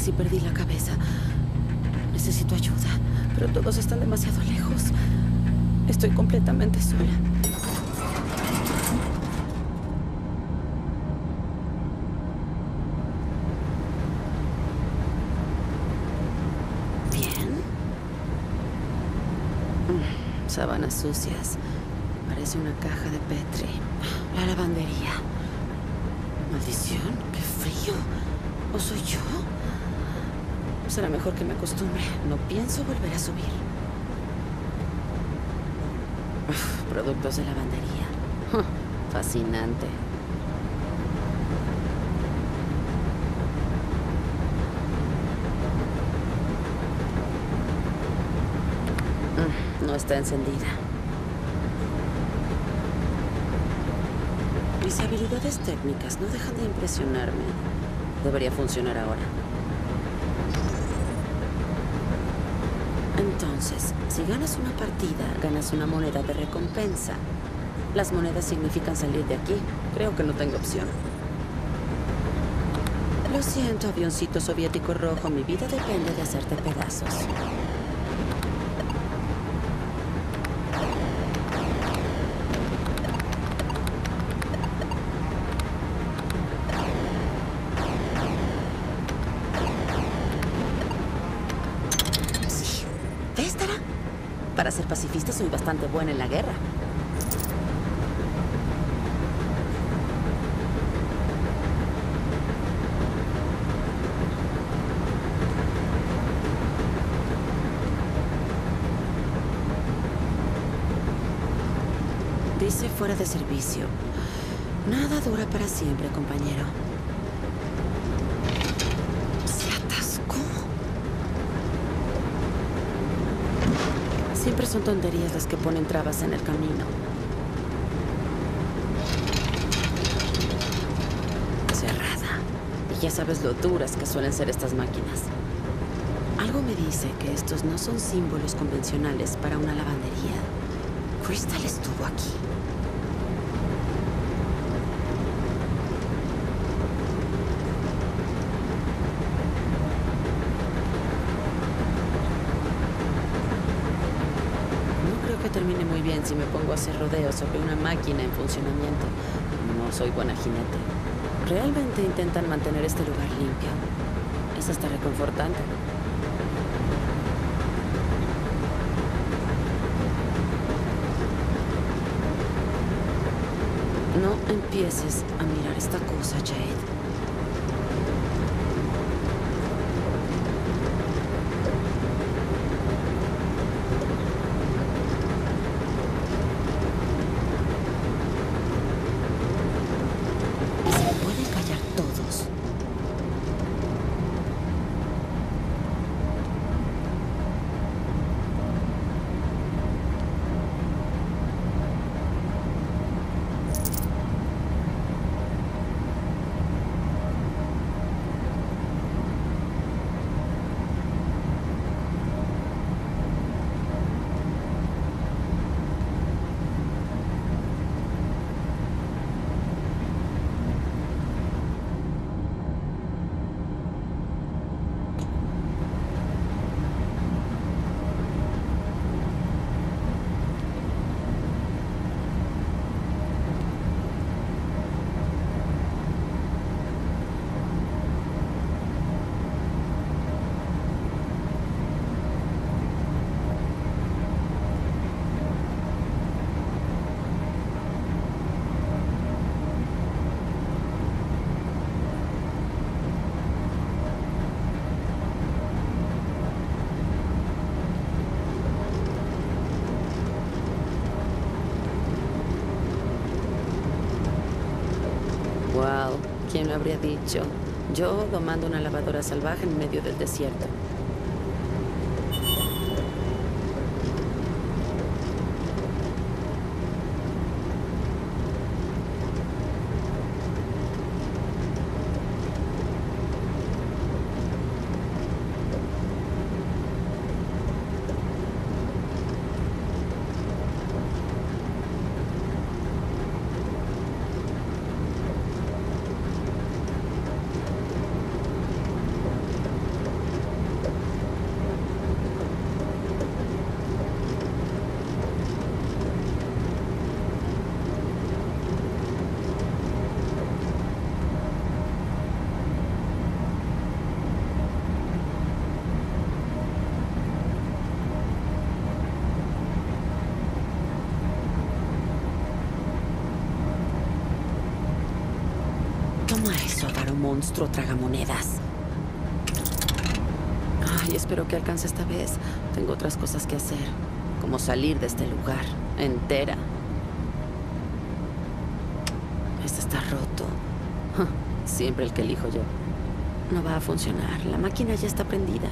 Casi perdí la cabeza. Necesito ayuda, pero todos están demasiado lejos. Estoy completamente sola. Bien. Mm, Sábanas sucias. Parece una caja de Petri. La lavandería. Maldición, qué frío. ¿O soy yo? Será mejor que me acostumbre. No pienso volver a subir. Productos de lavandería. Fascinante. Mm, No está encendida. Mis habilidades técnicas no dejan de impresionarme. Debería funcionar ahora. Entonces, si ganas una partida, ganas una moneda de recompensa. Las monedas significan salir de aquí. Creo que no tengo opción. Lo siento, avioncito soviético rojo. Mi vida depende de hacerte pedazos. Soy bastante buena en la guerra. Dice fuera de servicio. Nada dura para siempre, compañero. Se atascó. Siempre son tonterías las que ponen trabas en el camino. Cerrada. Y ya sabes lo duras que suelen ser estas máquinas. Algo me dice que estos no son símbolos convencionales para una lavandería. Crystal estuvo aquí. No creo termine muy bien si me pongo a hacer rodeos sobre una máquina en funcionamiento. No soy buena jinete. Realmente intentan mantener este lugar limpio. Es hasta reconfortante. No empieces a mirar esta cosa, Jade. Y se pueden callar todos. Wow, ¿quién lo habría dicho? Yo domando una lavadora salvaje en medio del desierto. Monstruo tragamonedas. Ay, espero que alcance esta vez. Tengo otras cosas que hacer, como salir de este lugar, entera. Este está roto. Siempre el que elijo yo. No va a funcionar. La máquina ya está prendida.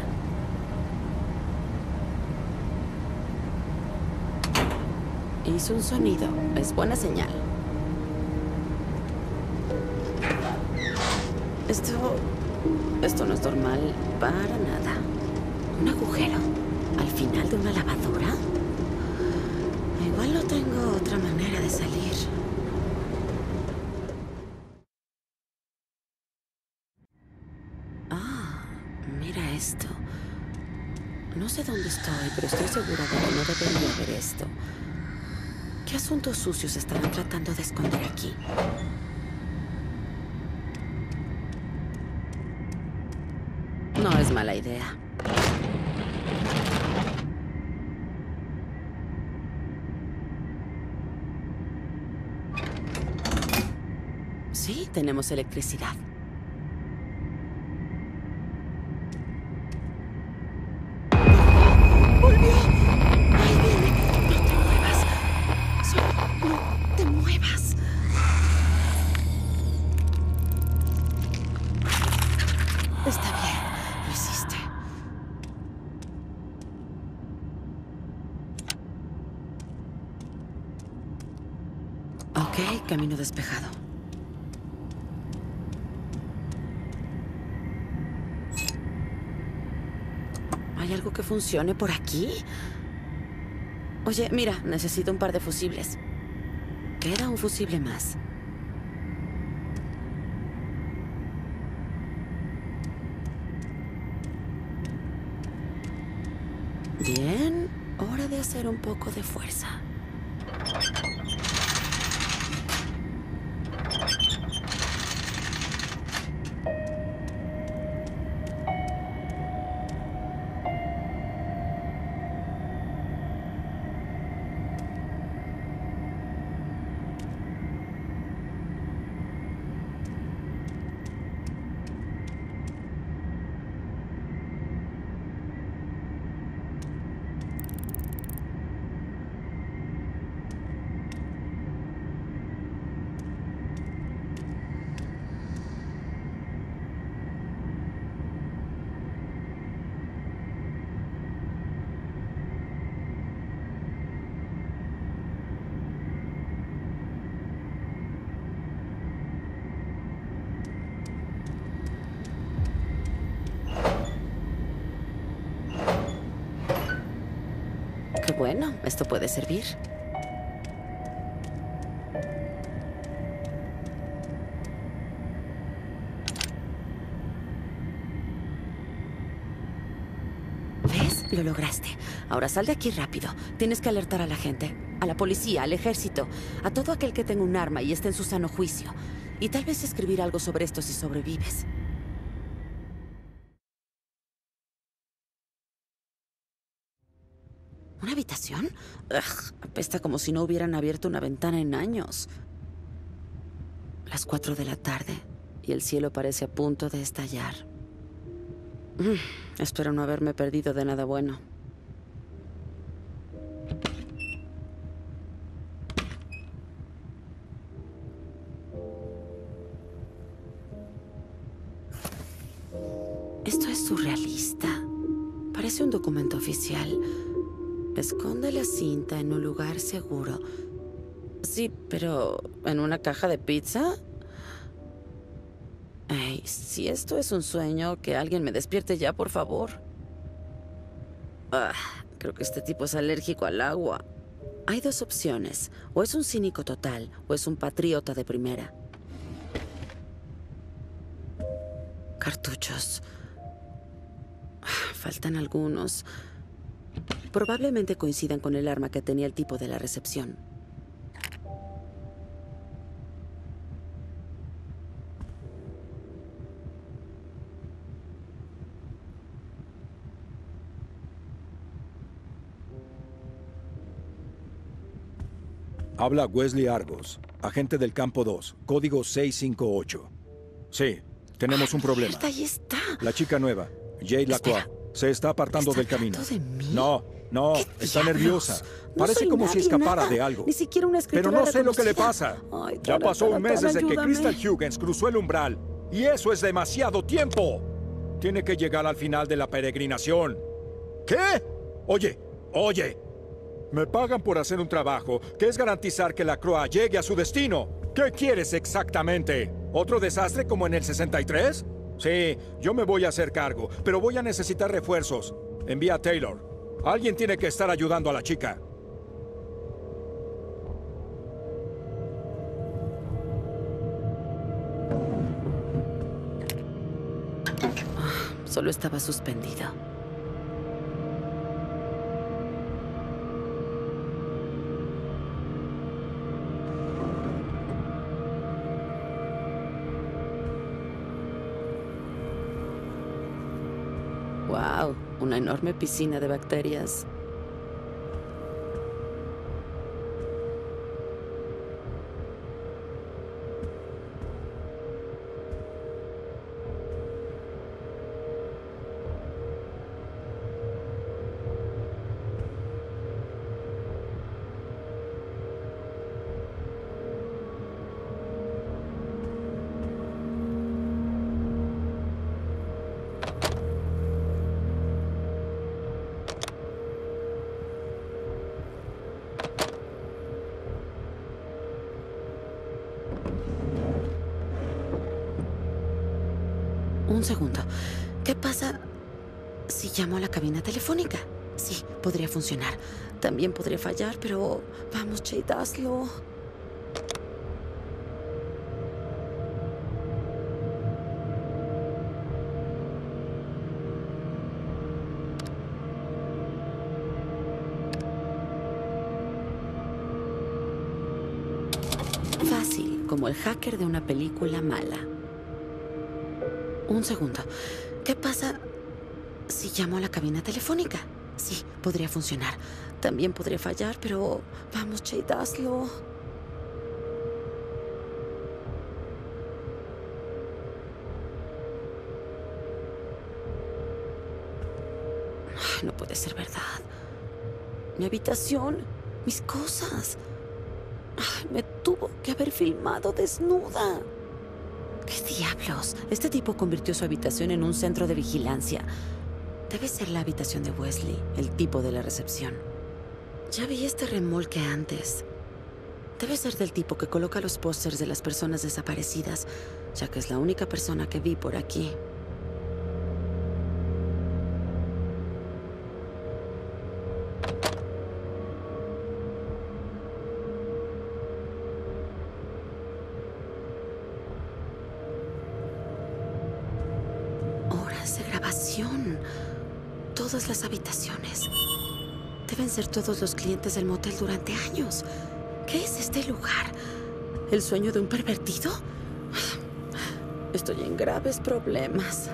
Hizo un sonido. Es buena señal. Esto... Esto no es normal para nada. Un agujero. ¿Al final de una lavadora? Igual no tengo otra manera de salir. Ah, mira esto. No sé dónde estoy, pero estoy segura de que no debería ver esto. ¿Qué asuntos sucios estarán tratando de esconder aquí? No es mala idea. Sí, tenemos electricidad. Despejado. ¿Hay algo que funcione por aquí? Oye, mira, necesito un par de fusibles. Queda un fusible más. Bien, hora de hacer un poco de fuerza. Qué bueno, esto puede servir. ¿Ves? Lo lograste. Ahora sal de aquí rápido. Tienes que alertar a la gente, a la policía, al ejército, a todo aquel que tenga un arma y esté en su sano juicio. Y tal vez escribir algo sobre esto si sobrevives. ¿Una habitación? Apesta como si no hubieran abierto una ventana en años. Las cuatro de la tarde y el cielo parece a punto de estallar. Mm, espero no haberme perdido de nada bueno. Esto es surrealista. Parece un documento oficial. Esconde la cinta en un lugar seguro. Sí, pero ¿en una caja de pizza? Si esto es un sueño, que alguien me despierte ya, por favor. Ah, creo que este tipo es alérgico al agua. Hay dos opciones. O es un cínico total, o es un patriota de primera. Cartuchos. Ah, Faltan algunos. Probablemente coincidan con el arma que tenía el tipo de la recepción. Habla Wesley Argos, agente del campo 2, código 658. Sí, Tenemos un problema. Ahí está. La chica nueva, Jade Lacroix, se está apartando ¿Está del camino. de mí? No, no, ¿Qué está nerviosa. No Parece como si escapara nada. de algo. Ni siquiera una escritora Pero no sé lo que le pasa. Ay, ya Tara, pasó un mes Tara, desde que. Crystal Huggins cruzó el umbral. Y eso es demasiado tiempo. Tiene que llegar al final de la peregrinación. ¿Qué? Oye, oye. Me pagan por hacer un trabajo que es garantizar que la Croa llegue a su destino. ¿Qué quieres exactamente? ¿Otro desastre como en el 63? Sí, yo me voy a hacer cargo, pero voy a necesitar refuerzos. Envía a Taylor. Alguien tiene que estar ayudando a la chica. Solo estaba suspendido. Una enorme piscina de bacterias. Un segundo. ¿Qué pasa si llamo a la cabina telefónica? Sí, podría funcionar. También podría fallar, pero vamos, Jade, hazlo. Fácil, como el hacker de una película mala. Un segundo. ¿Qué pasa si llamo a la cabina telefónica? Sí, podría funcionar. También podría fallar, pero vamos, Jade, hazlo. Ay, no puede ser verdad. Mi habitación, mis cosas. Ay, me tuvo que haber filmado desnuda. ¿Qué diablos? Este tipo convirtió su habitación en un centro de vigilancia. Debe ser la habitación de Wesley, el tipo de la recepción. Ya vi este remolque antes. Debe ser del tipo que coloca los pósters de las personas desaparecidas, ya que es la única persona que vi por aquí. Habitaciones. Deben ser todos los clientes del motel durante años. ¿Qué es este lugar? ¿El sueño de un pervertido? Estoy en graves problemas.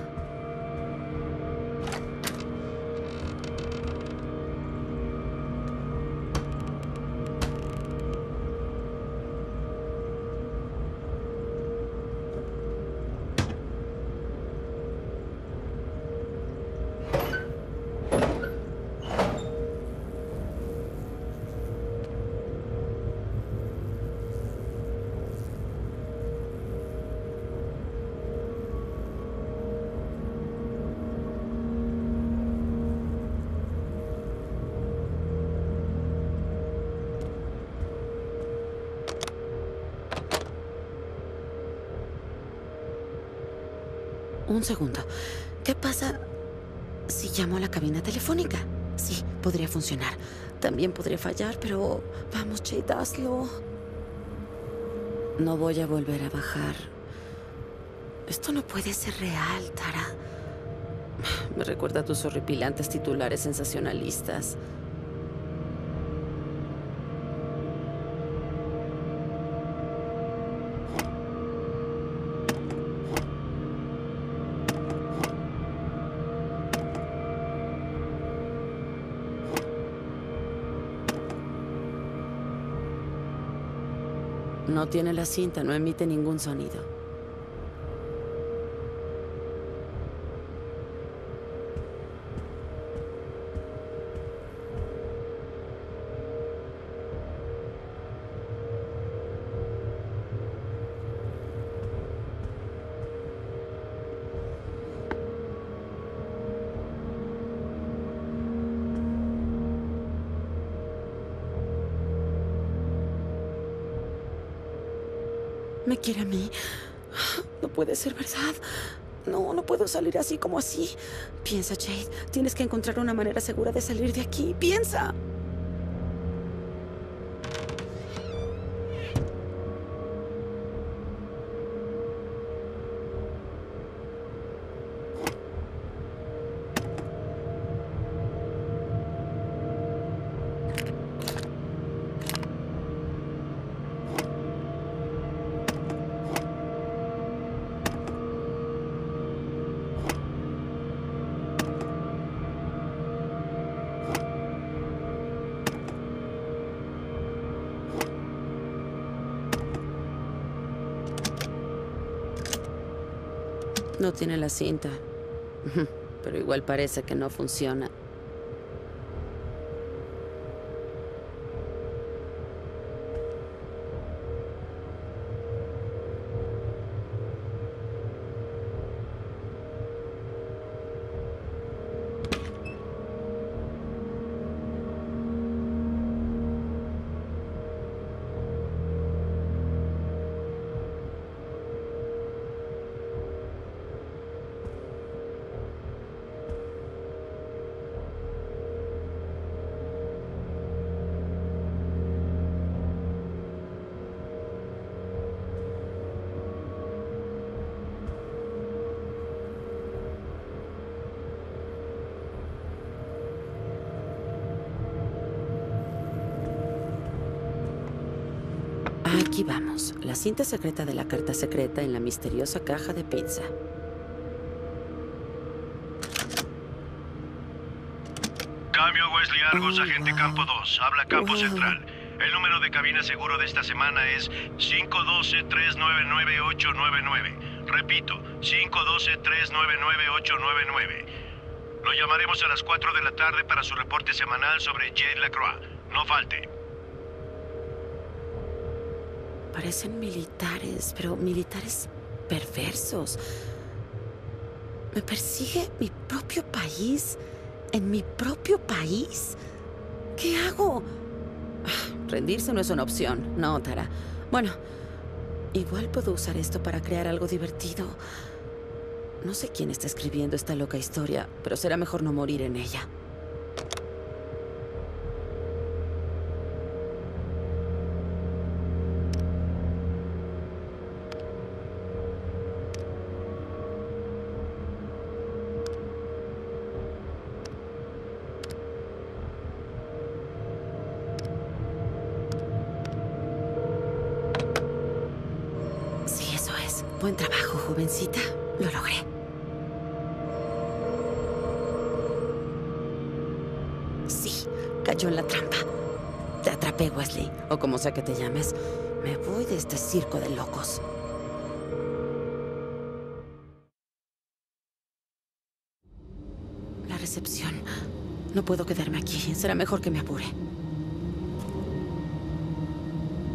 Un segundo. ¿Qué pasa si llamo a la cabina telefónica? Sí, podría funcionar. También podría fallar, pero vamos, Jade, hazlo. No voy a volver a bajar. Esto no puede ser real, Tara. Me recuerda a tus horripilantes titulares sensacionalistas. No tiene la cinta, no emite ningún sonido. Quiere a mí. No puede ser verdad. No, no puedo salir así como así. Piensa, Jade. Tienes que encontrar una manera segura de salir de aquí. Piensa. No tiene la cinta. Pero igual parece que no funciona. Aquí vamos. La cinta secreta de la carta secreta en la misteriosa caja de pizza. Cambio Wesley Argos, agente Campo 2. Habla Campo Central. El número de cabina seguro de esta semana es 512-399-899. Repito, 512-399-899. Lo llamaremos a las 4 de la tarde para su reporte semanal sobre Jade Lacroix. No falte. Parecen militares, pero militares perversos. ¿Me persigue mi propio país? ¿En mi propio país? ¿Qué hago? Ah, rendirse no es una opción, no, Tara. Bueno, igual puedo usar esto para crear algo divertido. No sé quién está escribiendo esta loca historia, pero será mejor no morir en ella. Buen trabajo, jovencita. Lo logré. Sí, cayó en la trampa. Te atrapé, Wesley, o como sea que te llames. Me voy de este circo de locos. La recepción. No puedo quedarme aquí. Será mejor que me apure.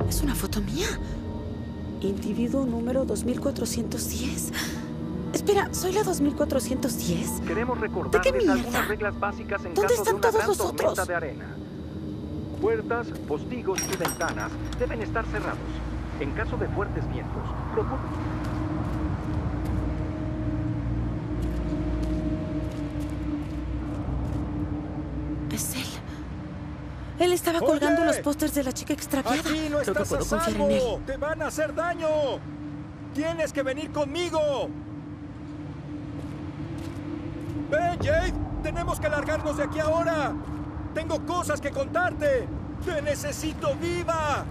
Es una foto mía. Individuo número 2410. Espera, ¿soy la 2410? Queremos ¿De qué mierda? algunas reglas básicas en ¿Dónde caso están de una todos gran los otros? de arena. Puertas, postigos y ventanas deben estar cerrados. En caso de fuertes vientos, procure... Es él. Él estaba colgando Oye. Los pósters de la chica extraviada. Aquí no Creo que estás puedo a confiar en él. salvo. Te van a hacer daño. Tienes que venir conmigo. Ven, Jade. Tenemos que largarnos de aquí ahora. Tengo cosas que contarte. Te necesito viva.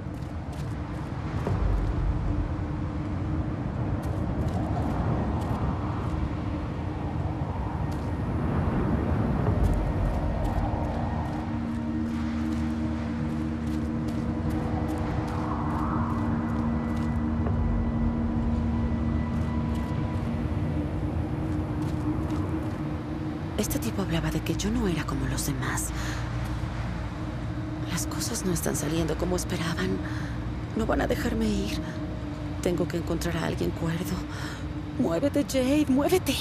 están saliendo como esperaban. No van a dejarme ir. Tengo que encontrar a alguien cuerdo. Muévete, Jade, muévete.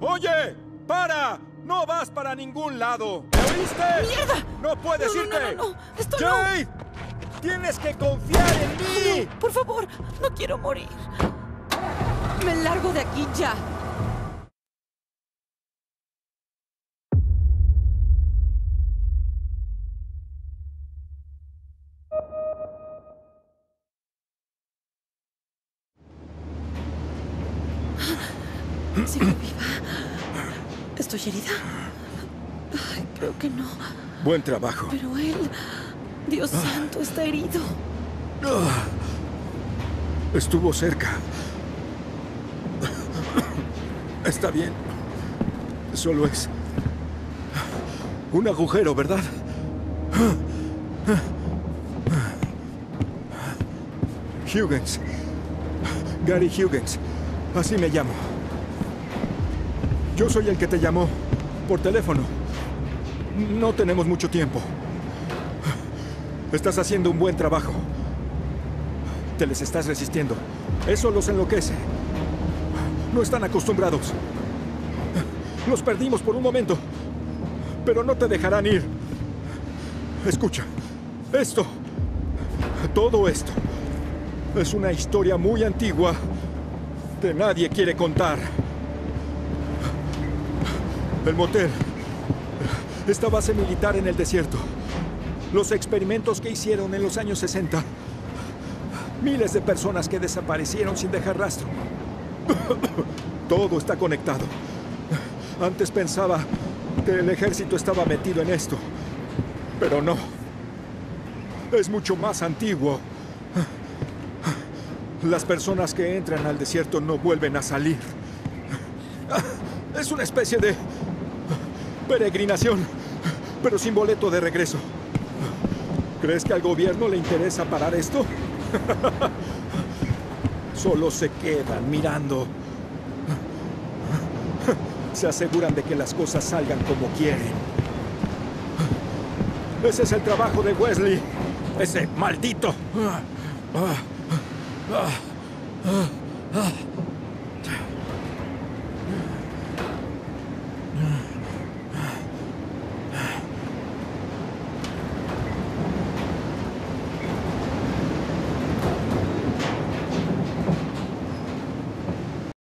¡Oye! Para ningún lado. ¿Me oíste? ¡Mierda! No puedes No, no, irte. no, no, no. Esto no. Jade, tienes que confiar en mí. Por favor, no quiero morir. Me largo de aquí ya. ¿Sigo viva? ¿Estoy herida? Ay, creo que no. Buen trabajo. Pero él, Dios santo, está herido. Estuvo cerca. Está bien. Solo es un agujero, ¿verdad? Huggins. Gary Huggins. Así me llamo. Yo soy el que te llamó por teléfono. No tenemos mucho tiempo. Estás haciendo un buen trabajo. Te les estás resistiendo. Eso los enloquece. No están acostumbrados. Los perdimos por un momento. Pero no te dejarán ir. Escucha. Esto. Todo esto. Es una historia muy antigua que nadie quiere contar. El motel. Esta base militar en el desierto. Los experimentos que hicieron en los años 60. Miles de personas que desaparecieron sin dejar rastro. Todo está conectado. Antes pensaba que el ejército estaba metido en esto. Pero no. Es mucho más antiguo. Las personas que entran al desierto no vuelven a salir. Es una especie de peregrinación, pero sin boleto de regreso. ¿Crees que al gobierno le interesa parar esto? Solo se quedan mirando. Se aseguran de que las cosas salgan como quieren. Ese es el trabajo de Wesley. Ese maldito.